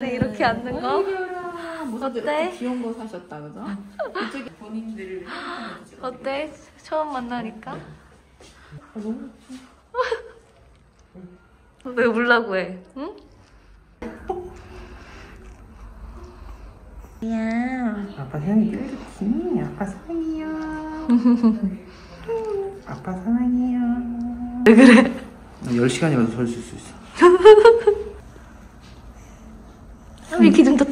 네, 이렇게 앉는 거 어때? 귀여운 거 사셨다 그죠? 이쪽에 본인들을 생각해보시고. 어때? 처음 만나니까? 아, 너무 왜 울라고 해? 응? 야. 아빠 사랑이 왜 이렇게 아빠 사랑해요 아빠 사랑해요 왜 그래? 10시간이라도 서 있을 수 있어 이렇게 좀 더.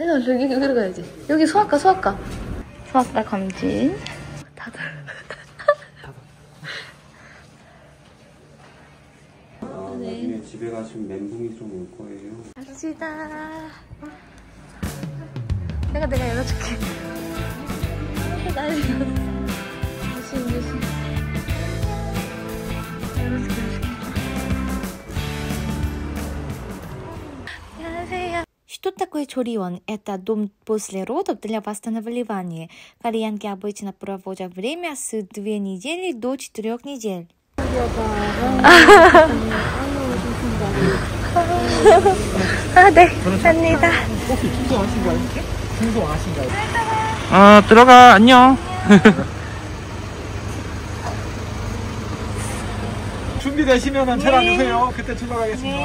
헬로 여기 여기로 가야지. 여기 소아과 소아과. 소아과 검진. 다들. 나중에 집에 가시면 멘붕이 좀 올 거예요. 갑시다. 내가 내가 열어줄게. Что такое чорион? Это дом после родов для восстановления. Кореянки обычно проводят время с две недели до четырех недель. 아, 네. 갑니다. 혹시 충성하신가요? 충성하신가요? 어 들어가 안녕 준비되시면 전화 주세요. 그때 출발하겠습니다.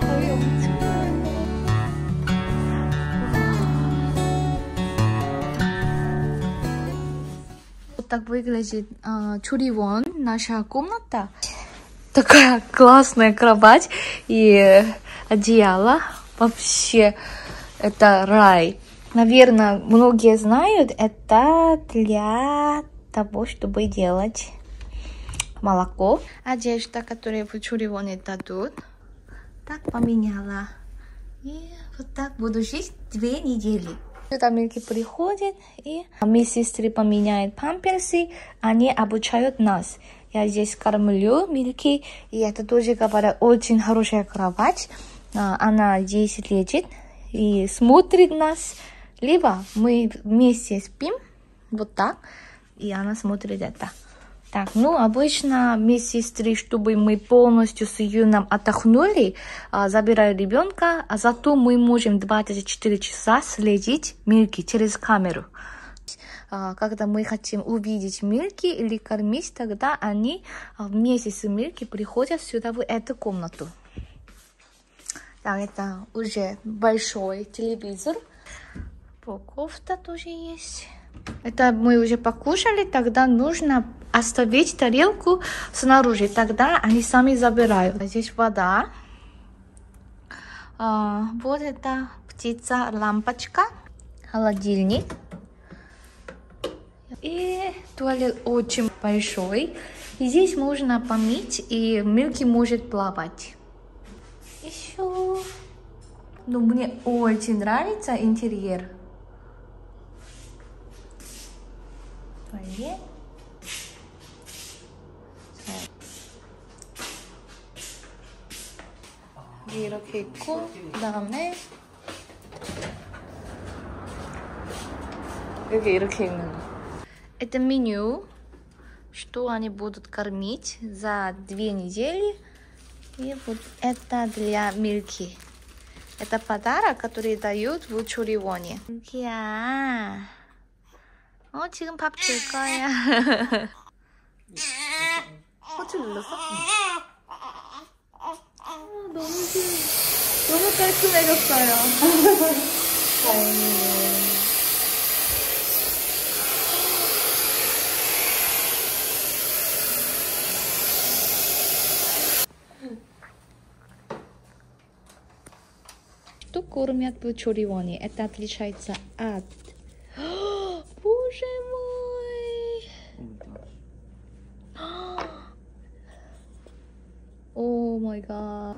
거의 엄청 Вот так выглядит а, Чуривон, наша комната. Такая классная кровать и одеяло. Вообще, это рай. Наверное, многие знают, это для того, чтобы делать молоко. Одежда, которую в Чуривоне дадут. Так поменяла. И вот так буду жить две недели. Сюда Милки приходит, и медсестры поменяют памперсы, они обучают нас. Я здесь кормлю Милки, и это тоже, говорят, очень хорошая кровать. А, Она здесь лечит и смотрит нас. Либо мы вместе спим, вот так, и она смотрит это. Так, ну, обычно медсестры, чтобы мы полностью с Юном отдохнули, а, забирают ребенка, а зато мы можем 24 часа следить Милки через камеру. А, Когда мы хотим увидеть Милки или кормить, тогда они а, вместе с Милки приходят сюда, в эту комнату. Так, это уже большой телевизор. Кофта тоже есть. Это мы уже покушали, тогда нужно оставить тарелку снаружи, тогда они сами забирают. Здесь вода. А, вот это птица, лампочка, холодильник. И туалет очень большой. И здесь можно помыть, и Милки может плавать. Еще... Но ну, мне очень нравится интерьер. Туалет. 이렇게 있고 그다음에 여기 이렇게 있는 거 это меню, что они будут кормить за две недели. И вот это для Мильки. Это подарок, который дают в чуривоне. Милькия. 어, 지금 밥 줄 거야. 꽃을 눌렀어? 너무 귀여워. 너무 깔끔해졌어요. 다행이네. Кормят в Чуривоне? Это отличается от... Боже мой! О май гад.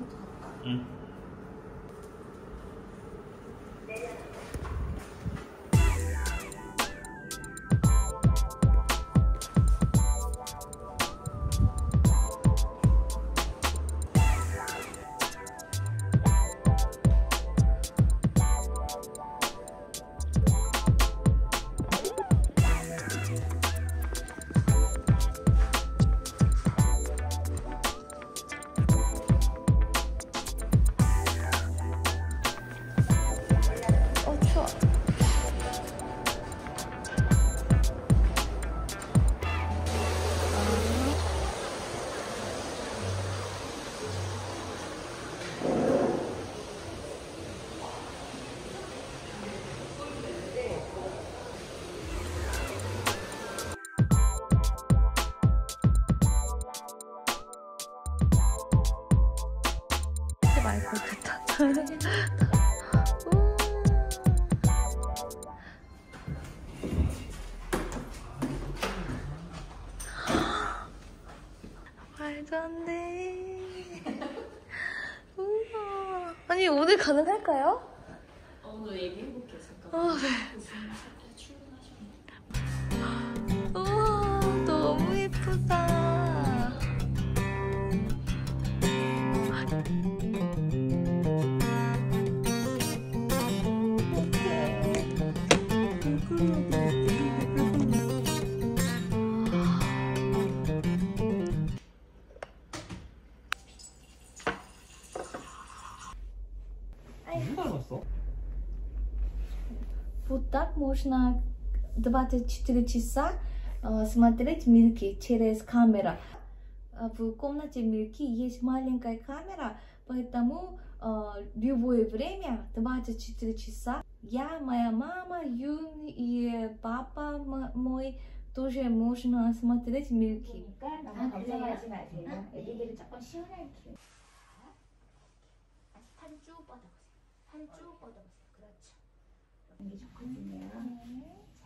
말도 안 돼. 우와. 아니, 오늘 가능할까요? 오늘 얘기 해볼게 잠깐. 어, 네. 누가 닮았어? Вот так можно 24 часа э, смотреть Милки через камеру. Э, В комнате Милки есть маленькая камера, поэтому э, любое время, 24 часа, я, моя мама, Юн и папа м- мой тоже можно смотреть Милки. 그 팔 쭉 뻗어보세요. 그렇죠. 이게 좋거든요. 자,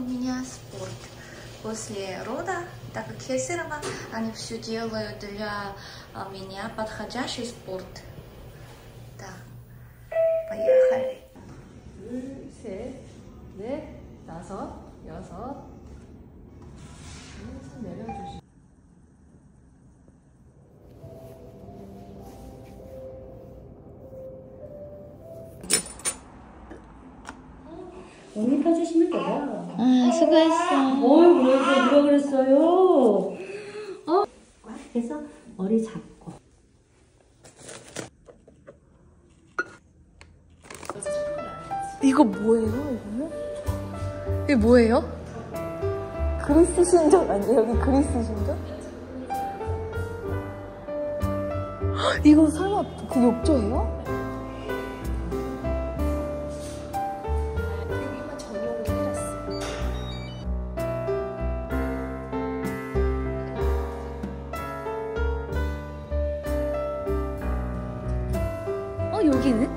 у меня спорт. После рода, так как я сырома, они все делают для а, меня подходящий спорт. Да. Поехали. 둘, 셋, 넷, 다섯, 여섯. 살짝 내려주시. 몸이 펴주시면 돼요. 아, 수고했어. 뭘 그래서 누가 그랬어요? 어? 그래서 머리 잡고. 이거 뭐예요, 이거는? 이게 뭐예요? 그리스 신전 아니에요? 여기 그리스 신전? 헉, 이거 설마 그 욕조예요? 어, 여기는?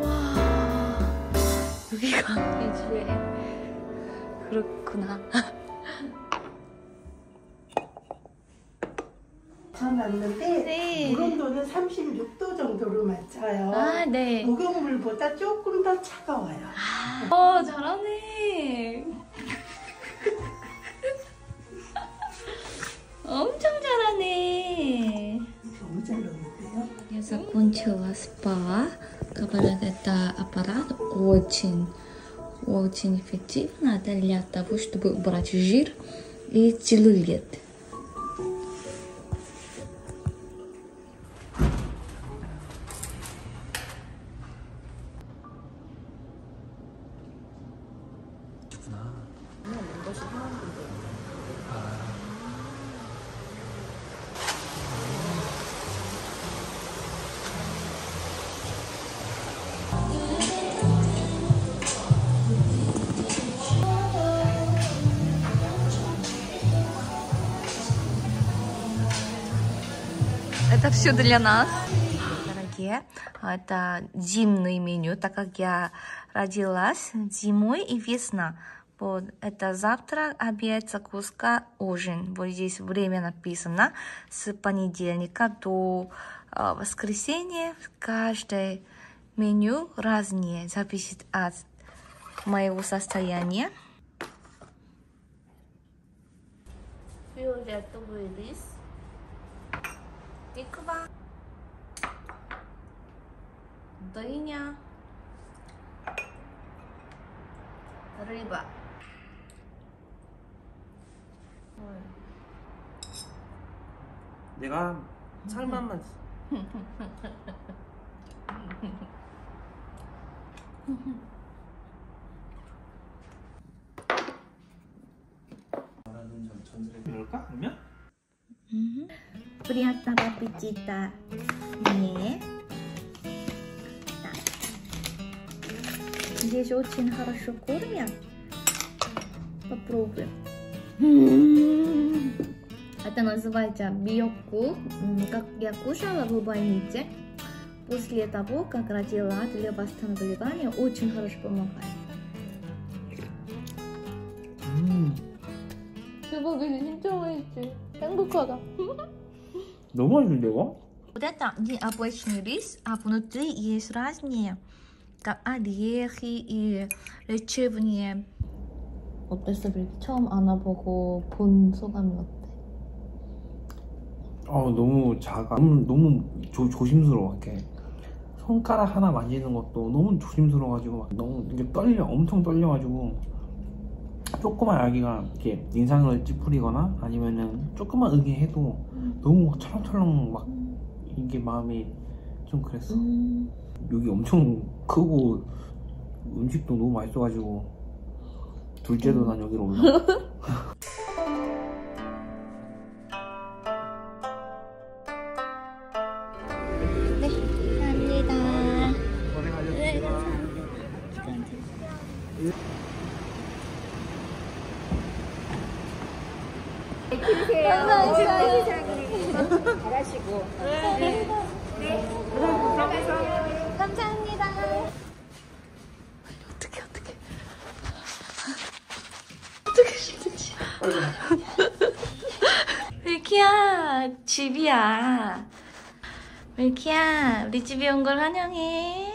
와, 여기가 예주에 그렇구나. 맞는데 네. 무경도는 36도 정도로 맞춰요. 아, 네. 무경물보다 조금 더 차가워요. 어, 잘하네. Говорят, это аппарат очень, очень эффективно для того, чтобы убрать жир и целлюлит. Это все для нас. Дорогие, это зимнее меню, так как я родилась зимой и весна. Вот это завтрак, обед, закуска, ужин. Вот здесь время написано с понедельника до э, воскресенья. Каждое меню разное, зависит от моего состояния. Фиолетовый 니크봐 너희냐 너를 입어 내가 살만만 말하는 전설에 그럴까? 그러면? Приятного аппетита. Мне. Так. Здесь очень хорошо кормят. Попробуем. Это называется биоку. М, Как я кушала в больнице. После того, как родила для восстановления, очень хорошо помогает. 음, 대박이지, 진짜 맛있지. 행복하다. 너무 맛있는데 이거? Вот это необычный рис, а внутри есть разные, как орехи и лечебные. 어땠어, 브리키? 처음 안아보고 본 소감이 어때? 어 너무 작아 너무, 너무 조, 조심스러워 이렇게 손가락 하나 만지는 것도 너무 조심스러워가지고 막 너무 이게 떨려 엄청 떨려가지고 조그만 아기가 이렇게 인상을 찌푸리거나 아니면은 조그만 응애해도 너무 철렁철렁 막 이게 마음이 좀 그랬어. 여기 엄청 크고 음식도 너무 맛있어가지고 둘째도 난 여기로 올라 네, 키우세요. 감사합니다. 잘하시고. 네. 네. 네. 감사합니다. 감사합니다. 어떻게 어떻게 어떻게 힘들지? 밀키야 집이야. 밀키야 우리 집에 온 걸 환영해.